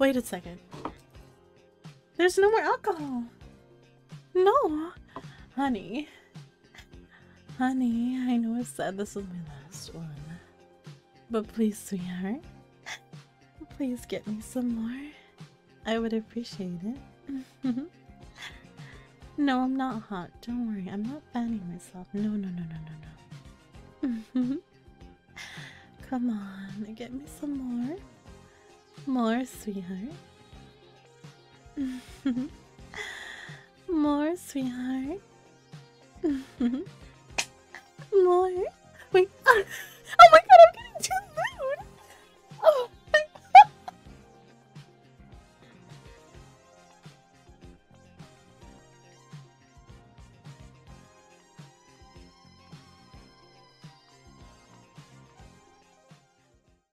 Wait a second. There's no more alcohol. No. Honey. Honey, I know I said this was my last one. But please, sweetheart. Please get me some more. I would appreciate it. no, I'm not hot. Don't worry. I'm not fanning myself. No, no, no, no, no, no. Come on, get me some more. More, sweetheart. More, sweetheart. More. Wait.